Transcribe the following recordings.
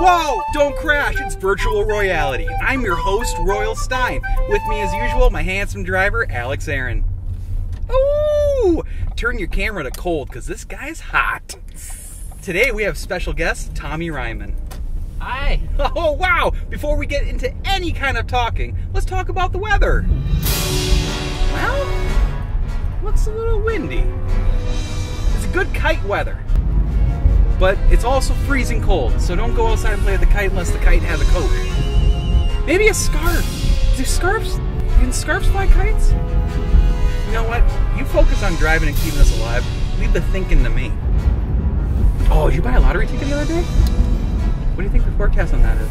Whoa! Don't crash, it's virtual royality. I'm your host, Royal Stein. With me, as usual, my handsome driver, Alex Aaron. Ooh! Turn your camera to cold, because this guy's hot. Today we have special guest, Tommy Ryman. Hi. Oh, wow! Before we get into any kind of talking, let's talk about the weather. Well, looks a little windy. It's good kite weather. But it's also freezing cold, so don't go outside and play with the kite unless the kite has a coat. Maybe a scarf. Do scarves? Can scarves fly kites? You know what? You focus on driving and keeping us alive. Leave the thinking to me. Oh, did you buy a lottery ticket the other day? What do you think the forecast on that is?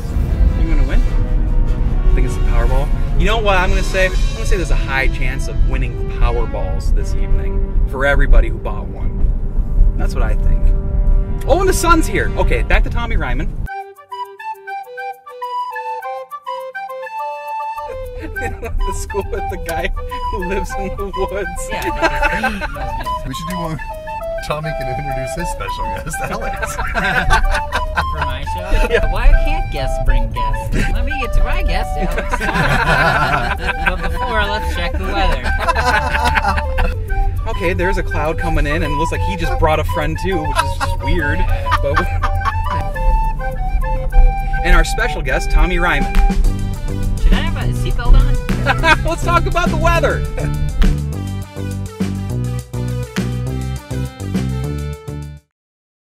You gonna win? I think it's the Powerball. You know what I'm gonna say? I'm gonna say there's a high chance of winning Powerballs this evening for everybody who bought one. That's what I think. Oh, and the sun's here. Okay, back to Tommy Ryman. the school with the guy who lives in the woods. Yeah. We should do one. Tommy can introduce his special guest, Alex. For my show? Yeah. Why can't guests bring guests? Let me get to my guest, Alex. Okay, there's a cloud coming in, and it looks like he just brought a friend too, which is just weird. But and our special guest, Tommy Ryman. Should I have a seatbelt on? Let's talk about the weather.